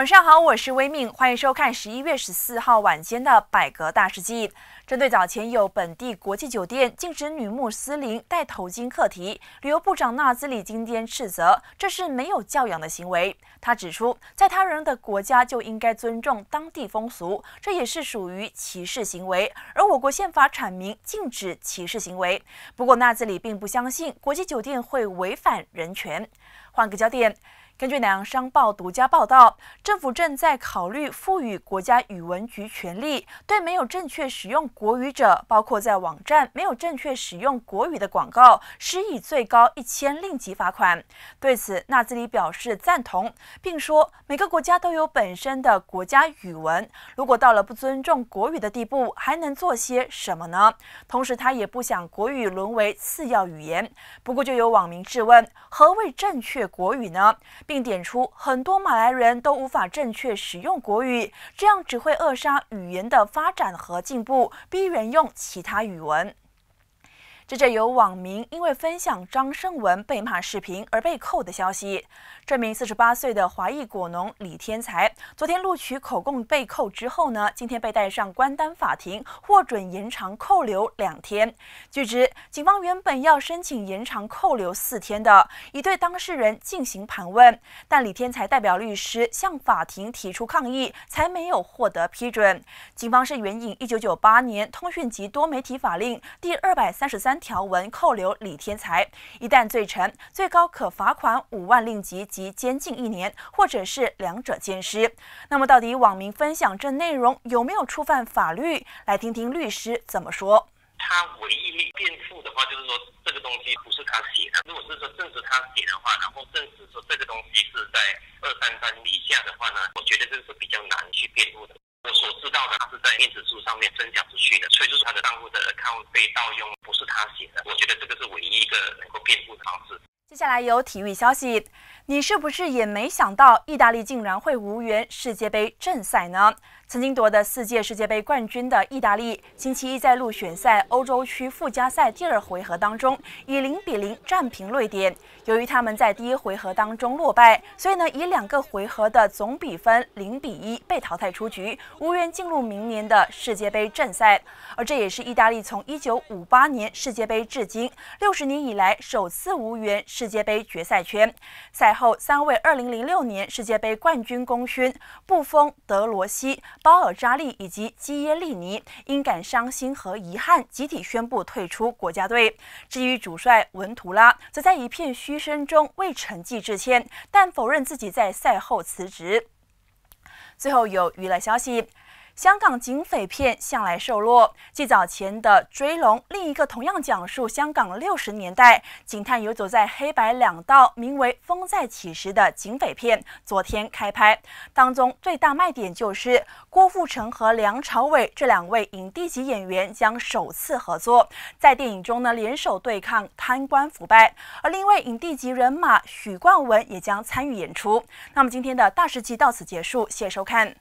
晚上好，我是微命，欢迎收看十一月十四号晚间的百格大事记。针对早前有本地国际酒店禁止女穆斯林戴头巾课题，旅游部长纳兹里今天斥责这是没有教养的行为。他指出，在他人的国家就应该尊重当地风俗，这也是属于歧视行为。而我国宪法阐明禁止歧视行为。不过纳兹里并不相信国际酒店会违反人权。换个焦点。根据《南洋商报》独家报道，政府正在考虑赋予国家语文局权力，对没有正确使用国语者，包括在网站没有正确使用国语的广告，施以最高一千令吉罚款。对此，纳兹里表示赞同，并说每个国家都有本身的国家语文，如果到了不尊重国语的地步，还能做些什么呢？同时，他也不想国语沦为次要语言。不过，就有网民质问：何谓正确国语呢？并点出，很多马来人都无法正确使用国语，这样只会扼杀语言的发展和进步，逼人用其他语文。接着有网民因为分享张胜文被骂视频而被扣的消息。这名四十八岁的华裔果农李天才，昨天录取口供被扣之后呢，今天被带上关单法庭，获准延长扣留两天。据知，警方原本要申请延长扣留四天的，已对当事人进行盘问，但李天才代表律师向法庭提出抗议，才没有获得批准。警方是援引一九九八年通讯及多媒体法令第二百三十三。条文扣留李天才，一旦罪成，最高可罚款五万令吉及监禁一年，或者是两者兼施。那么，到底网民分享这内容有没有触犯法律？来听听律师怎么说。他唯一辩护的话，就是说这个东西不是他写的。如果是说证实他写的话，然后证实说这个东西是在二三三以下的话呢，我觉得这是比较难去辩护的。我所知道的，他是在电子书上面分享出去的，所以就是他的账户的账户被盗用，不是他写的。我觉得这个是唯一一个能够辩护的方式。接下来有体育消息，你是不是也没想到意大利竟然会无缘世界杯正赛呢？曾经夺得四届世界杯冠军的意大利，星期一在入选赛欧洲区附加赛第二回合当中，以零比零战平瑞典。由于他们在第一回合当中落败，所以呢，以两个回合的总比分零比一被淘汰出局，无缘进入明年的世界杯正赛。而这也是意大利从一九五八年世界杯至今六十年以来首次无缘世界杯决赛圈。赛后，三位二零零六年世界杯冠军功勋布丰、德罗西。包尔扎利以及基耶利尼因感伤心和遗憾，集体宣布退出国家队。至于主帅文图拉，则在一片嘘声中为成绩致歉，但否认自己在赛后辞职。最后有娱乐消息。香港警匪片向来受落，继早前的《追龙》，另一个同样讲述香港六十年代警探游走在黑白两道，名为《风再起时》的警匪片，昨天开拍。当中最大卖点就是郭富城和梁朝伟这两位影帝级演员将首次合作，在电影中呢联手对抗贪官腐败。而另一位影帝级人马许冠文也将参与演出。那么今天的大事记到此结束，谢谢收看。